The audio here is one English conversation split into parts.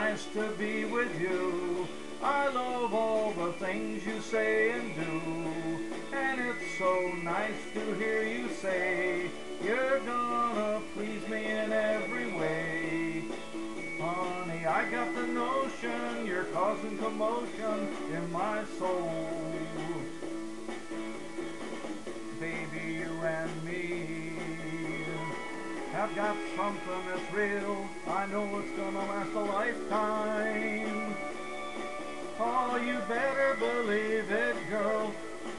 nice to be with you. I love all the things you say and do. And it's so nice to hear you say, you're gonna please me in every way. Honey, I got the notion you're causing commotion in my soul. Have got something that's real. I know it's gonna last a lifetime. Oh, you better believe it, girl.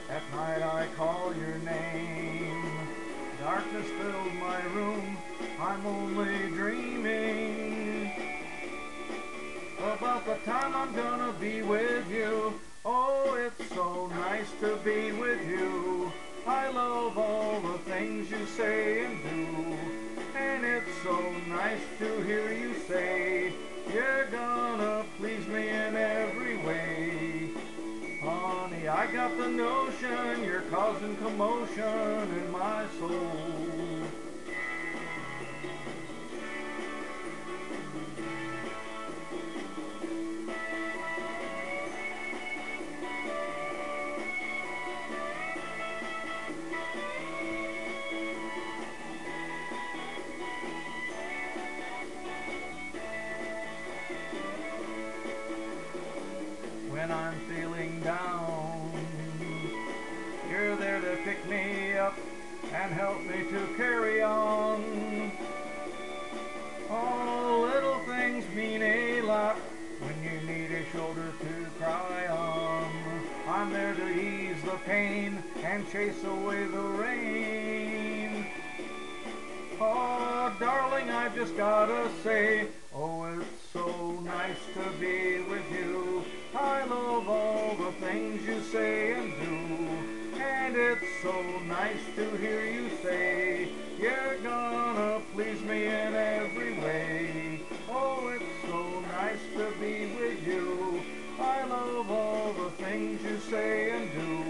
At night I call your name. Darkness fills my room. I'm only dreaming about the time I'm gonna be with you. Oh, it's so nice to be with you. I love all the things you say and do. So nice to hear you say, you're gonna please me in every way. Honey, I got the notion you're causing commotion in my I'm feeling down. You're there to pick me up and help me to carry on. All little things mean a lot when you need a shoulder to cry on. I'm there to ease the pain and chase away the rain. Oh, darling, I've just gotta say, oh, And it's so nice to hear you say, you're gonna please me in every way. Oh, it's so nice to be with you. I love all the things you say and do.